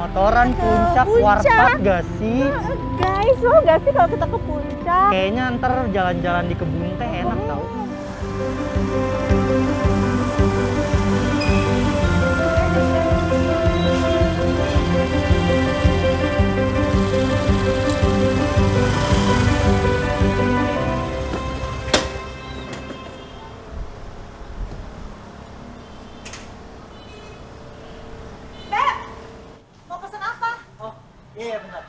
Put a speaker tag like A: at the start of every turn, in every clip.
A: motoran
B: Ke
A: puncak,
B: puncak.
A: warpat gak sih?
B: Guys, mau gak sih kalau kita ke puncak?
A: Kayaknya ntar jalan-jalan di kebun teh enak tau. Oh, iya benar.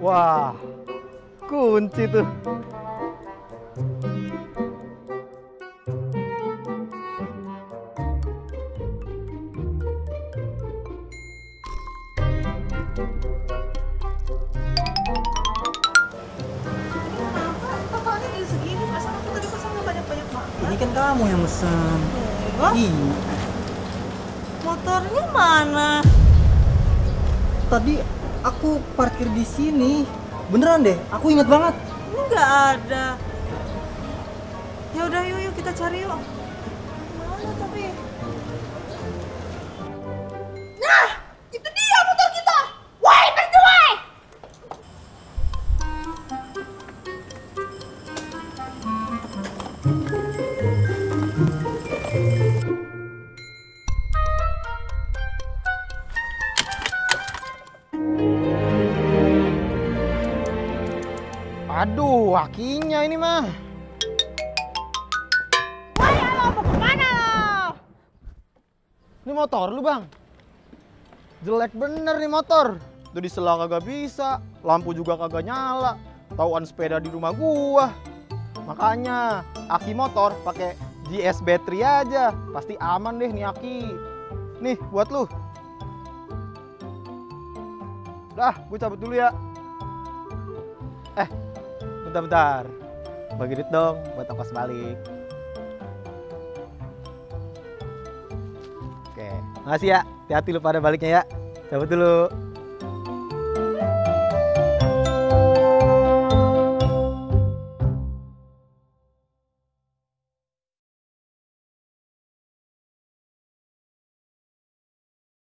A: Wah, kunci tuh. Kan kamu yang mesen.
B: Enggak.
A: Iya.
B: Motornya mana?
A: Tadi aku parkir di sini. Beneran deh, aku inget banget.
B: Ini nggak ada. Ya udah yuk yuk kita cari yuk. Mana tapi?
A: Aduh, akinya ini mah.
B: Woi, lo mau ke mana lo?
A: Ini motor lu, Bang. Jelek bener nih motor. Tuh disela kagak bisa, lampu juga kagak nyala. Tauan sepeda di rumah gua. Makanya aki motor pakai GS battery aja. Pasti aman deh nih aki. Nih, buat lu. Dah, gue cabut dulu ya. Eh, bentar-bentar. Bagi duit dong buat ongkos balik. Oke, makasih ya. Hati-hati lu pada baliknya ya. Cabut dulu.